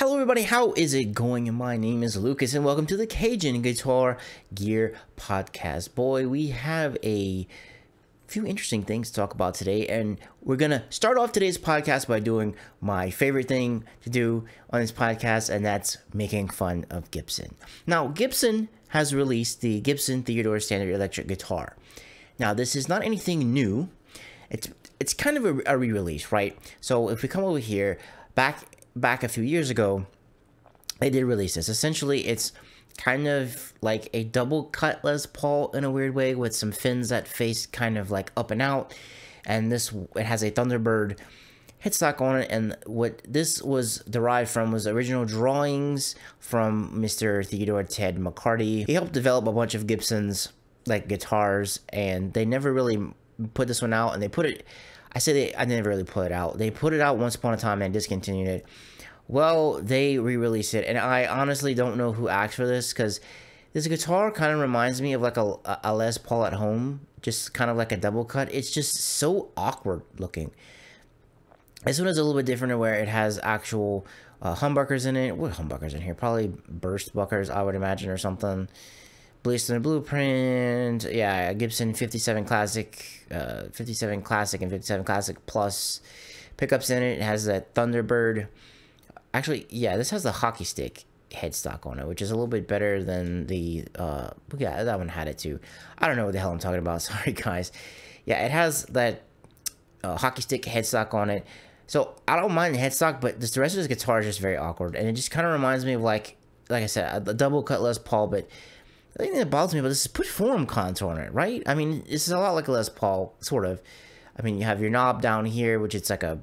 Hello everybody, how is it going? My name is Lucas and welcome to the Cajun Guitar Gear Podcast. Boy, we have a few interesting things to talk about today and we're gonna start off today's podcast by doing my favorite thing to do on this podcast and that's making fun of Gibson. Now, Gibson has released the Gibson Theodore Standard Electric Guitar. Now, this is not anything new. It's it's kind of a, a re-release, right? So if we come over here, back back a few years ago, they did release this. Essentially, it's kind of like a double cut Les Paul in a weird way with some fins that face kind of like up and out. And this, it has a Thunderbird headstock on it. And what this was derived from was original drawings from Mr. Theodore Ted McCarty. He helped develop a bunch of Gibson's like guitars and they never really put this one out and they put it I say they I never really put it out. They put it out once upon a time and discontinued it. Well, they re-released it, and I honestly don't know who asked for this because this guitar kind of reminds me of like a, a Les Paul at home, just kind of like a double cut. It's just so awkward looking. This one is a little bit different where it has actual uh, humbuckers in it. What humbuckers in here? Probably Burstbuckers, I would imagine, or something. Bleached in the blueprint. Yeah, Gibson 57 Classic, uh, 57 Classic and 57 Classic Plus pickups in it. It has that Thunderbird. Actually, yeah, this has the hockey stick headstock on it, which is a little bit better than the, uh, yeah, that one had it too. I don't know what the hell I'm talking about. Sorry, guys. Yeah, it has that uh, hockey stick headstock on it. So I don't mind the headstock, but the rest of this guitar is just very awkward. And it just kind of reminds me of like, like I said, a double cut Les Paul, but the thing that bothers me about this is put form contour on it, right? I mean, this is a lot like a Les Paul, sort of. I mean, you have your knob down here, which it's like a,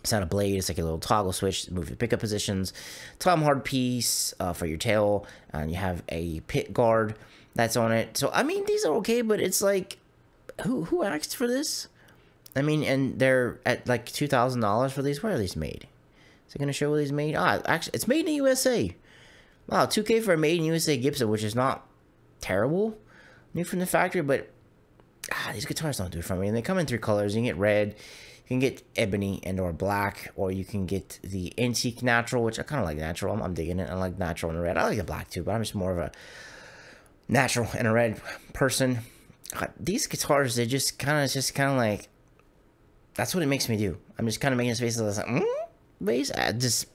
it's not a blade, it's like a little toggle switch to move your pickup positions. Tom hard piece uh, for your tail, and you have a pit guard that's on it. So, I mean, these are okay, but it's like, who who asked for this? I mean, and they're at like $2,000 for these. Where are these made? Is it going to show where these made? Ah, actually, it's made in the USA. Wow, 2K for a made in USA Gibson, which is not terrible. New from the factory, but ah, these guitars don't do it for me. And they come in three colors. You can get red, you can get ebony and or black, or you can get the antique natural, which I kind of like natural. I'm, I'm, digging it. I like natural and red. I like the black too, but I'm just more of a natural and a red person. God, these guitars, they just kind of, just kind of like, that's what it makes me do. I'm just kind of making faces like, mm? bass. I just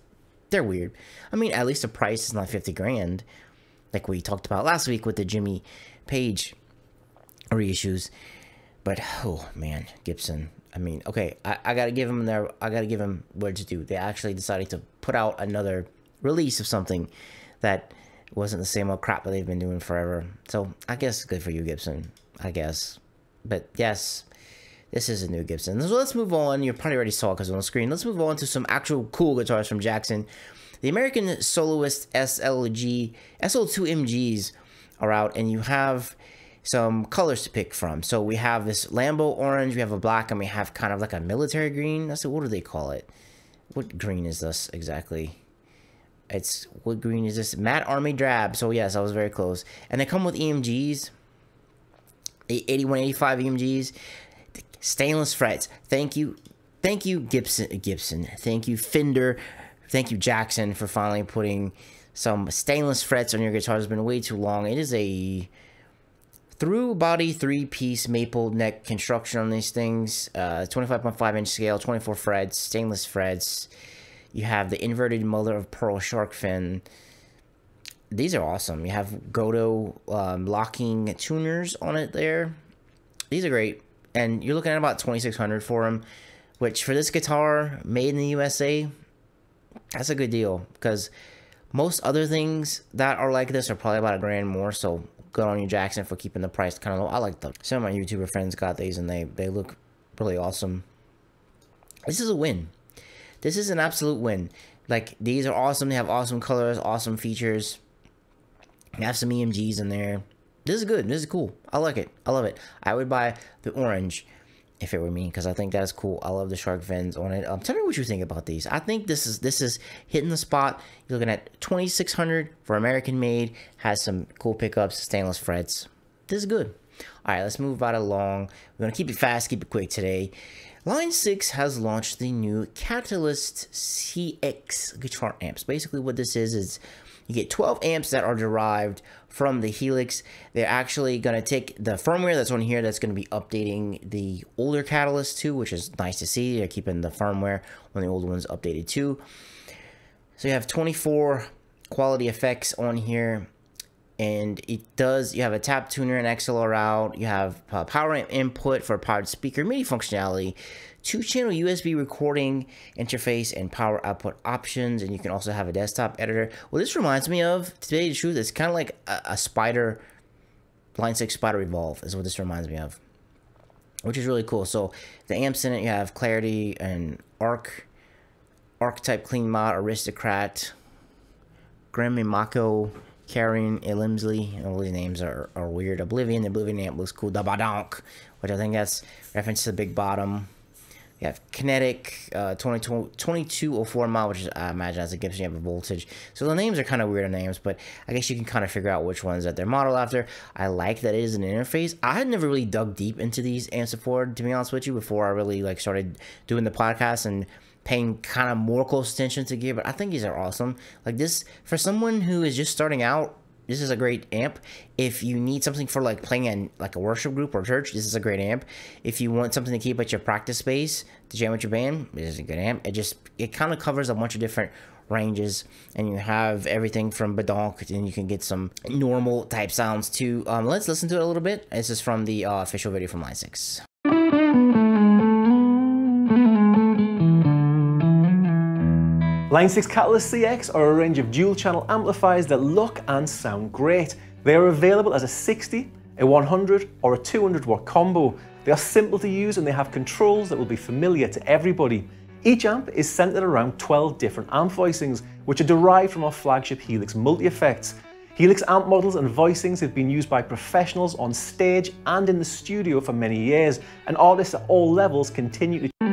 they're weird. I mean, at least the price is not 50 grand, like we talked about last week with the Jimmy Page reissues. But oh man, Gibson. I mean, okay, I, I gotta give them their I gotta give them what to do. They actually decided to put out another release of something that wasn't the same old crap that they've been doing forever. So I guess good for you, Gibson. I guess. But yes, this is a new Gibson. So let's move on. You probably already saw because on the screen. Let's move on to some actual cool guitars from Jackson. The American Soloist SLG, SL2 MGs are out, and you have some colors to pick from. So we have this Lambo orange, we have a black, and we have kind of like a military green. That's what do they call it? What green is this exactly? It's what green is this? Matte Army Drab. So yes, I was very close. And they come with EMGs, 8185 EMGs stainless frets. Thank you, thank you Gibson. Gibson. Thank you Fender. Thank you Jackson for finally putting some stainless frets on your guitar. It's been way too long. It is a through body three piece maple neck construction on these things. Uh, 25.5 inch scale, 24 frets, stainless frets. You have the inverted mother of pearl shark fin. These are awesome. You have Gotoh um, locking tuners on it there. These are great and you're looking at about 2600 for them which for this guitar made in the USA that's a good deal because most other things that are like this are probably about a grand more so good on you Jackson for keeping the price kind of low. I like them some of my YouTuber friends got these and they they look really awesome. This is a win. This is an absolute win. Like these are awesome. They have awesome colors awesome features. You have some EMGs in there this is good. This is cool. I like it. I love it. I would buy the orange if it were me because I think that's cool. I love the shark fins on it. Um, tell me what you think about these. I think this is this is hitting the spot. You're looking at 2600 for American made. Has some cool pickups, stainless frets. This is good. All right, let's move right along. We're gonna keep it fast, keep it quick today. Line 6 has launched the new Catalyst CX guitar amps. Basically, what this is is you get 12 amps that are derived from the Helix. They're actually going to take the firmware that's on here that's going to be updating the older Catalyst too, which is nice to see. They're keeping the firmware on the old ones updated too. So you have 24 quality effects on here and it does you have a tap tuner and XLR out you have power input for powered speaker MIDI functionality two channel USB recording interface and power output options and you can also have a desktop editor well this reminds me of to tell you the truth it's kind of like a, a spider line 6 spider evolve is what this reminds me of which is really cool so the amps in it you have clarity and arc archetype clean mod aristocrat Grammy Mako Karen Elimsley. All these names are, are weird. Oblivion, the Oblivion amp looks cool. Dabadonk, which I think that's reference to the big bottom. You have Kinetic, uh, 2204 mile, which is, I imagine has a Gibson amp of voltage. So the names are kind of weird names, but I guess you can kind of figure out which ones that they're modeled after. I like that it is an interface. I had never really dug deep into these amps before, to be honest with you, before I really like started doing the podcast and paying kind of more close attention to gear, but I think these are awesome. Like this, for someone who is just starting out, this is a great amp. If you need something for like playing in like a worship group or church, this is a great amp. If you want something to keep at your practice space to jam with your band, this is a good amp. It just it kind of covers a bunch of different ranges and you have everything from badonk and you can get some normal type sounds too. Um, let's listen to it a little bit. This is from the uh, official video from Line 6. Line 6 Catalyst CX are a range of dual channel amplifiers that look and sound great. They are available as a 60, a 100 or a 200 watt combo. They are simple to use and they have controls that will be familiar to everybody. Each amp is centered around 12 different amp voicings, which are derived from our flagship Helix multi-effects. Helix amp models and voicings have been used by professionals on stage and in the studio for many years, and artists at all levels continue to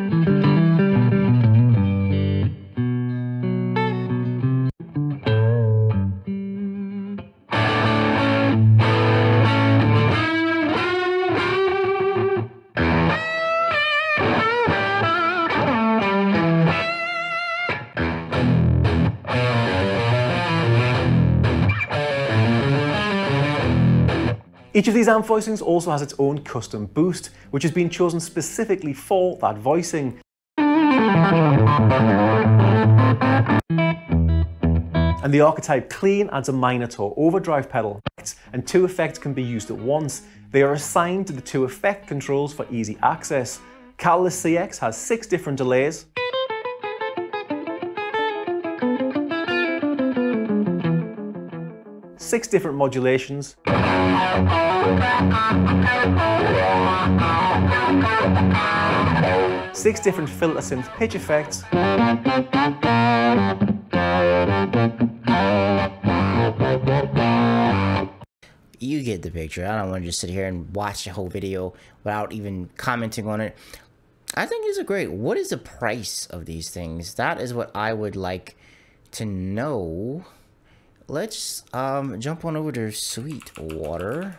Each of these amp voicings also has its own custom boost, which has been chosen specifically for that voicing. And the archetype clean adds a Minotaur overdrive pedal, and two effects can be used at once. They are assigned to the two effect controls for easy access. Catalyst CX has six different delays, six different modulations, Six different filter synth pitch effects. You get the picture. I don't want to just sit here and watch the whole video without even commenting on it. I think these are great. What is the price of these things? That is what I would like to know. Let's um, jump on over to Sweetwater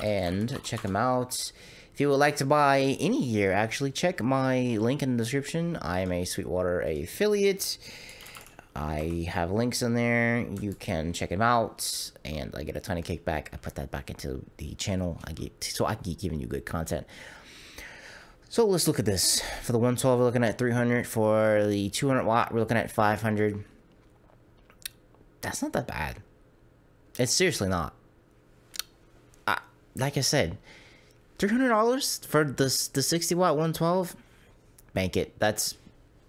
and check them out. If you would like to buy any gear, actually check my link in the description. I am a Sweetwater affiliate. I have links in there. You can check them out, and I get a tiny kickback. I put that back into the channel. I get so I keep giving you good content. So let's look at this. For the 112, we're looking at 300. For the 200 watt, we're looking at 500. That's not that bad. It's seriously not like I said, three hundred dollars for the the sixty watt one twelve. Bank it. That's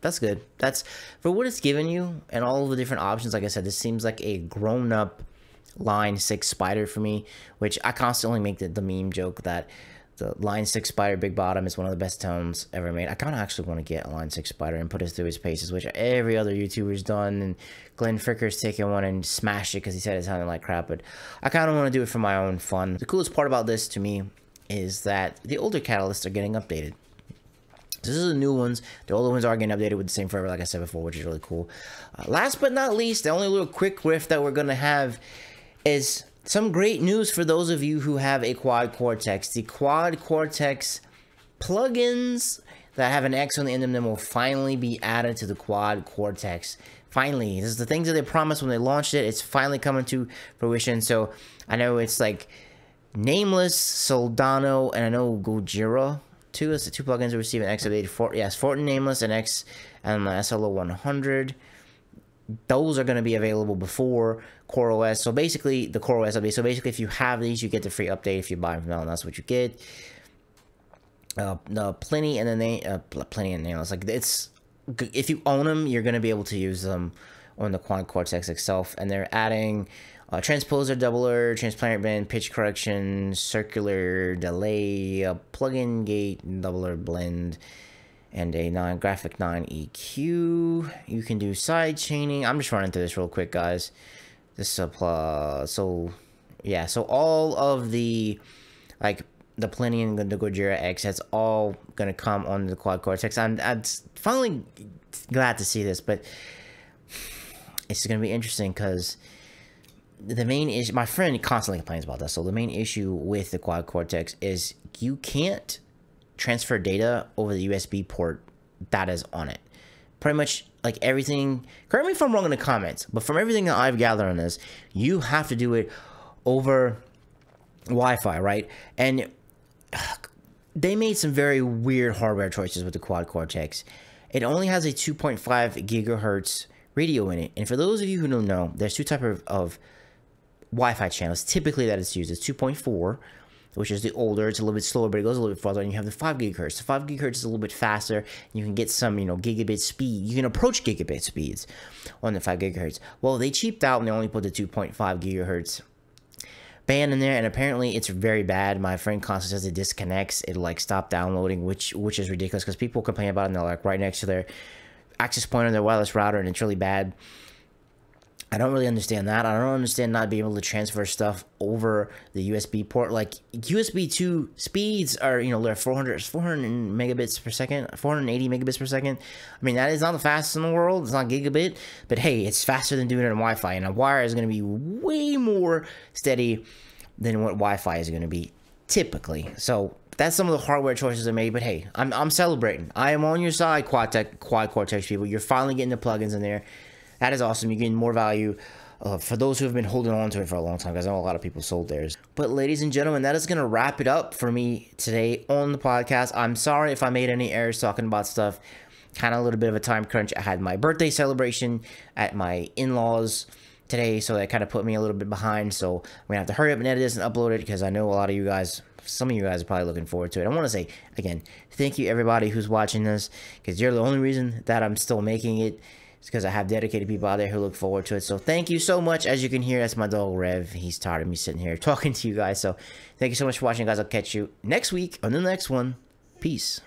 that's good. That's for what it's given you and all the different options. Like I said, this seems like a grown up line six spider for me, which I constantly make the, the meme joke that the line six spider big bottom is one of the best tones ever made. I kind of actually want to get a line six spider and put it through his paces, which every other YouTuber's done. And Glenn Fricker's taken one and smashed it because he said it sounded like crap. But I kind of want to do it for my own fun. The coolest part about this to me is that the older catalysts are getting updated. This is the new ones. The older ones are getting updated with the same forever, like I said before, which is really cool. Uh, last but not least, the only little quick riff that we're going to have is some great news for those of you who have a Quad Cortex. The Quad Cortex plugins that have an X on the end of them will finally be added to the Quad Cortex. Finally, this is the things that they promised when they launched it. It's finally coming to fruition. So I know it's like Nameless, Soldano, and I know Gojira too. It's the two plugins that receive an X update. For, yes, Fortin Nameless and X and the SLO 100. Those are going to be available before CoreOS. So basically, the CoreOS update. So basically, if you have these, you get the free update. If you buy them from them, that's what you get. Uh, the plenty, and the name, uh, Plini and Nameless. Like it's, if you own them, you're going to be able to use them on the Quad Cortex itself. And they're adding uh, transposer doubler, transparent band, pitch correction, circular delay, a plug-in gate doubler blend, and a non-graphic 9 EQ. You can do side chaining. I'm just running through this real quick, guys. This uh, so yeah, so all of the like the Plini and the Gojira X, that's all gonna come on the Quad Cortex. I'm, I'm finally glad to see this, but it's gonna be interesting because the main issue, my friend constantly complains about this. So the main issue with the Quad Cortex is you can't transfer data over the USB port that is on it. Pretty much like everything, correct me if I'm wrong in the comments, but from everything that I've gathered on this, you have to do it over Wi-Fi, right? And they made some very weird hardware choices with the Quad Cortex. It only has a 2.5 gigahertz radio in it. And for those of you who don't know, there's two types of, of Wi-Fi channels. Typically that is used. It's 2.4, which is the older. It's a little bit slower, but it goes a little bit farther. And you have the 5 gigahertz. The 5 gigahertz is a little bit faster. You can get some, you know, gigabit speed. You can approach gigabit speeds on the 5 gigahertz. Well, they cheaped out and they only put the 2.5 gigahertz band in there and apparently it's very bad my friend constantly says it disconnects it like stop downloading which which is ridiculous because people complain about it and they're like right next to their access point on their wireless router and it's really bad I don't really understand that. I don't understand not being able to transfer stuff over the USB port. Like USB 2 speeds are, you know, they're 400, 400 megabits per second, 480 megabits per second. I mean, that is not the fastest in the world. It's not gigabit, but hey, it's faster than doing it on Wi-Fi. And a wire is going to be way more steady than what Wi-Fi is going to be typically. So that's some of the hardware choices I made. But hey, I'm, I'm celebrating. I am on your side, Quad, Tech, Quad Cortex people. You're finally getting the plugins in there. That is awesome. You're getting more value. Uh, for those who have been holding on to it for a long time, because I know a lot of people sold theirs. But, ladies and gentlemen, that is going to wrap it up for me today on the podcast. I'm sorry if I made any errors talking about stuff. Kind of a little bit of a time crunch. I had my birthday celebration at my in laws today, so that kind of put me a little bit behind. So, I'm going to have to hurry up and edit this and upload it because I know a lot of you guys some of you guys are probably looking forward to it. I want to say again, thank you everybody who's watching this because you're the only reason that I'm still making it because I have dedicated people out there who look forward to it. So thank you so much. As you can hear, that's my dog Rev. He's tired of me sitting here talking to you guys. So thank you so much for watching, guys. I'll catch you next week on the next one. Peace.